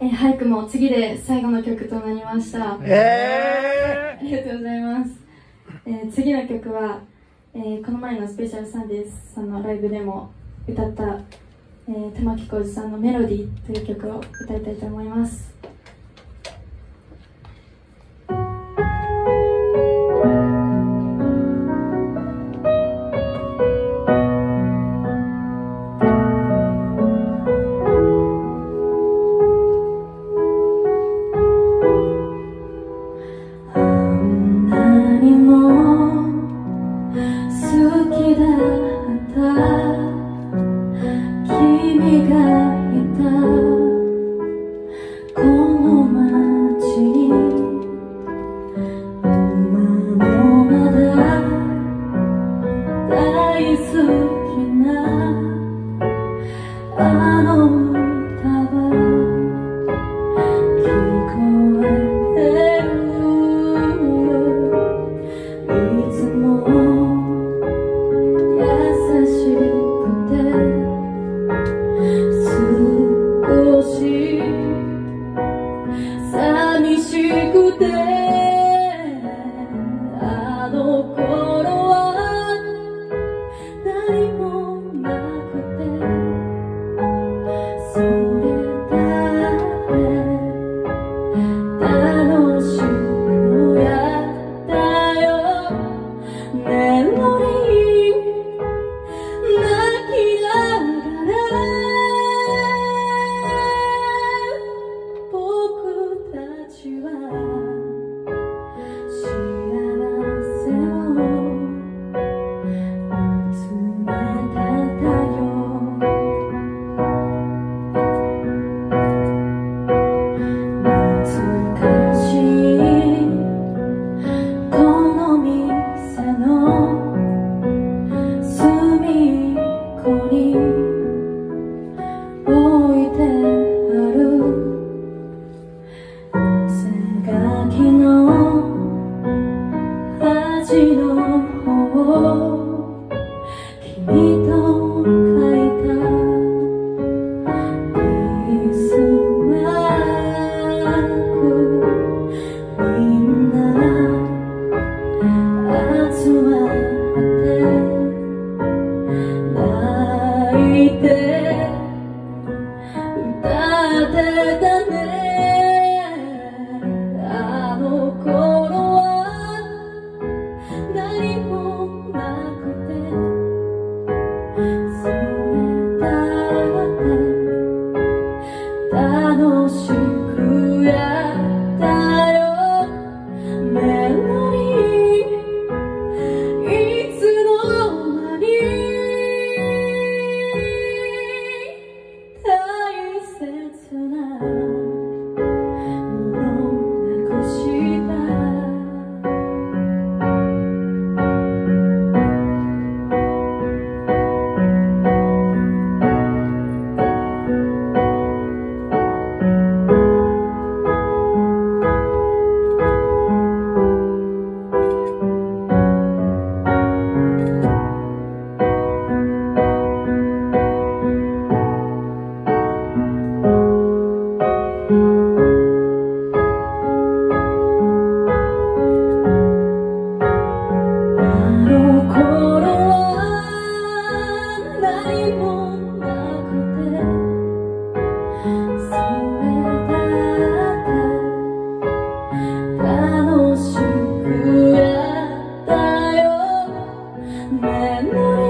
えー、俳句も次で最後の曲となりました。えありがとうございます、えー、次の曲は、えー、この前のスペシャルサンデーさんのライブでも歌った、えー、玉置浩二さんの「メロディー」という曲を歌いたいと思います time 都许 memory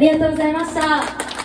ありがとうございました。